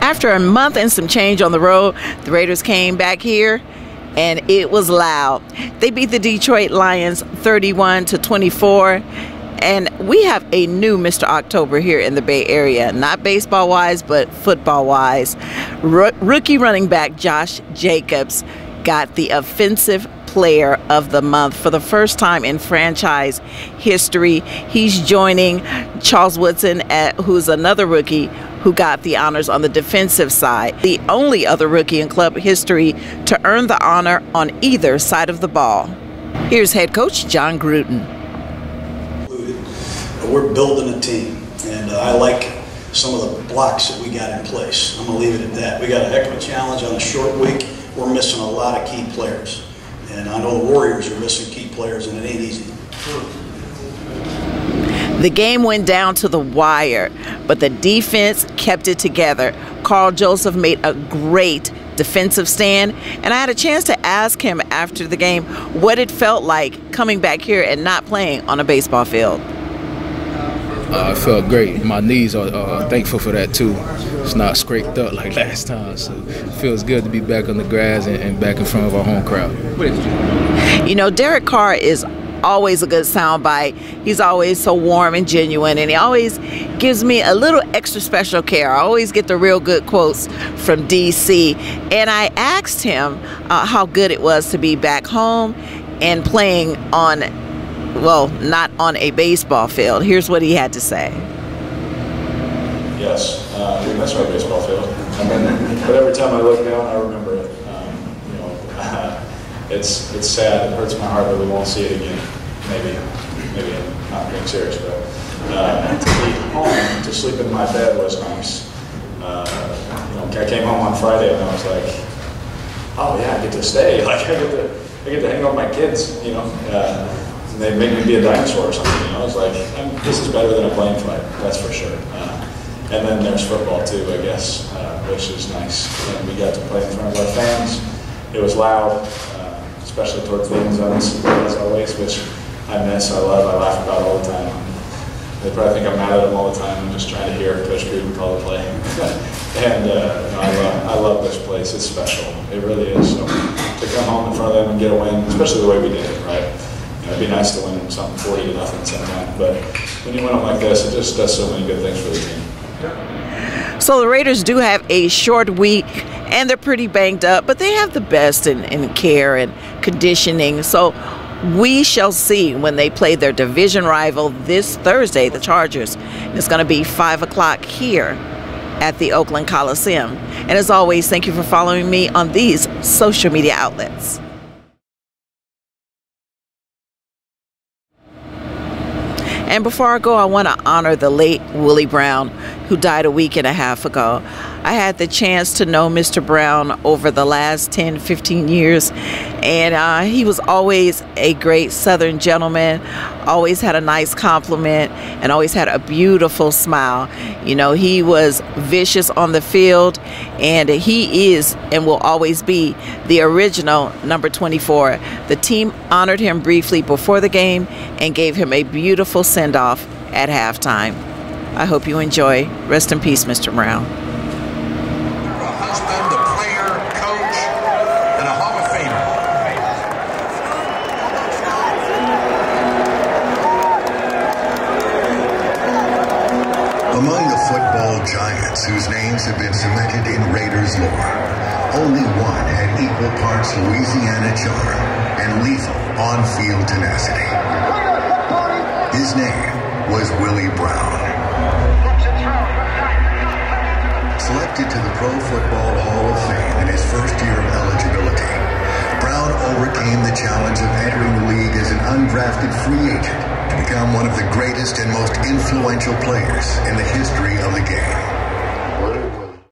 After a month and some change on the road, the Raiders came back here and it was loud. They beat the Detroit Lions 31 to 24 and we have a new Mr. October here in the Bay Area, not baseball wise, but football wise. Rookie running back Josh Jacobs got the offensive player of the month for the first time in franchise history. He's joining Charles Woodson, at, who's another rookie who got the honors on the defensive side. The only other rookie in club history to earn the honor on either side of the ball. Here's head coach Jon Gruden we're building a team, and uh, I like some of the blocks that we got in place. I'm going to leave it at that. We got a heck of a challenge on a short week. We're missing a lot of key players, and I know the Warriors are missing key players, and it ain't easy. The game went down to the wire, but the defense kept it together. Karl Joseph made a great defensive stand, and I had a chance to ask him after the game what it felt like coming back here and not playing on a baseball field. Uh, it felt great. My knees are uh, thankful for that too. It's not scraped up like last time, so it feels good to be back on the grass and, and back in front of our home crowd. You know, Derek Carr is always a good soundbite. He's always so warm and genuine, and he always gives me a little extra special care. I always get the real good quotes from DC. And I asked him uh, how good it was to be back home and playing on well, not on a baseball field. Here's what he had to say. Yes, uh, we miss our baseball field. but every time I look down, I remember it. Um, you know, uh, it's it's sad. It hurts my heart that we won't see it again. Maybe, maybe I'm not being serious, but uh, to be home, to sleep in my bed was nice. Uh, you know, I came home on Friday and I was like, oh yeah, I get to stay. Like I get to I get to hang out with my kids. You know. Uh, and they make me be a dinosaur or something. You know, it's like this is better than a plane flight, that's for sure. Uh, and then there's football too, I guess, uh, which is nice. And we got to play in front of our fans. It was loud, uh, especially towards the end zones, as always, which I miss, I love, I laugh about all the time. They probably think I'm mad at them all the time. I'm just trying to hear Coach Gruden call the play. and uh, I, love, I love this place. It's special. It really is. So to come home in front of them and get a win, especially the way we did it, right? It'd be nice to win something 40 to nothing sometime, but when you win them like this, it just does so many good things for the team. So the Raiders do have a short week and they're pretty banged up, but they have the best in, in care and conditioning. So we shall see when they play their division rival this Thursday, the Chargers. It's going to be 5 o'clock here at the Oakland Coliseum. And as always, thank you for following me on these social media outlets. And before I go, I want to honor the late Willie Brown, who died a week and a half ago. I had the chance to know Mr. Brown over the last 10, 15 years, and uh, he was always a great Southern gentleman, always had a nice compliment, and always had a beautiful smile. You know, he was vicious on the field, and he is and will always be the original number 24. The team honored him briefly before the game and gave him a beautiful send off at halftime. I hope you enjoy. Rest in peace, Mr. Brown. A husband, a player, coach, and a Hall of Famer. Among the football giants whose names have been cemented in Raiders lore, only one had equal parts Louisiana charm and lethal on-field tenacity. His name was Willie Brown. Selected to the Pro Football Hall of Fame in his first year of eligibility, Brown overcame the challenge of entering the league as an undrafted free agent to become one of the greatest and most influential players in the history of the game.